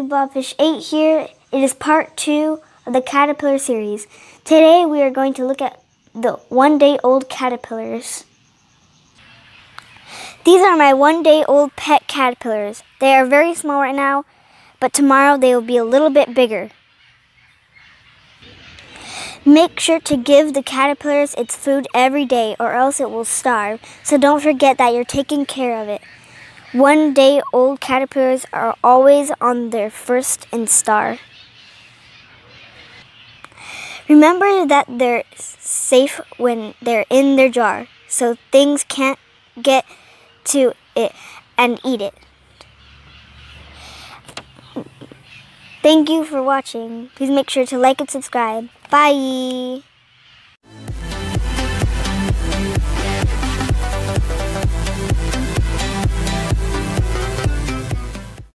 Big Blobfish 8 here. It is part 2 of the caterpillar series. Today we are going to look at the one day old caterpillars. These are my one day old pet caterpillars. They are very small right now, but tomorrow they will be a little bit bigger. Make sure to give the caterpillars its food every day or else it will starve, so don't forget that you're taking care of it. One day old caterpillars are always on their first instar. Remember that they're safe when they're in their jar, so things can't get to it and eat it. Thank you for watching. Please make sure to like and subscribe. Bye!